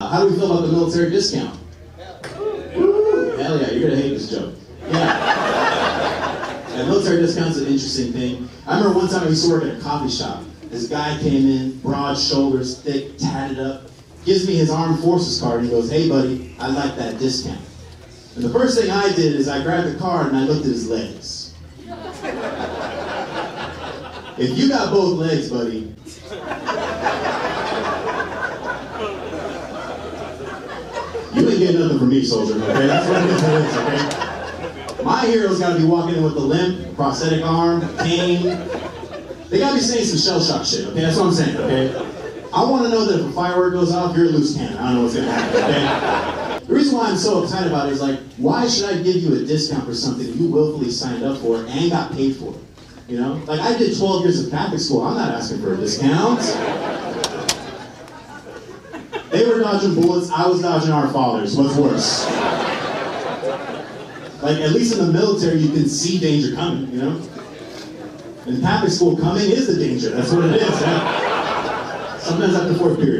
How do we feel about the military discount? Woo! Hell yeah, you're gonna hate this joke. Yeah. yeah, military discount's an interesting thing. I remember one time I used to work at a coffee shop. This guy came in, broad shoulders, thick, tatted up, gives me his armed forces card and he goes, hey buddy, I like that discount. And the first thing I did is I grabbed the card and I looked at his legs. If you got both legs, buddy, You ain't getting nothing from me, soldier, okay? That's what it is, okay? My hero's gotta be walking in with a limp, prosthetic arm, cane. They gotta be saying some shell shock shit, okay? That's what I'm saying, okay? I wanna know that if a firework goes off, you're a loose cannon. I don't know what's gonna happen, okay? The reason why I'm so excited about it is like, why should I give you a discount for something you willfully signed up for and got paid for? You know? Like, I did 12 years of Catholic school. I'm not asking for a discount. They were dodging bullets, I was dodging our fathers. What's worse? Like, at least in the military, you can see danger coming, you know? In Catholic school, coming is the danger. That's what it is? Sometimes after fourth period.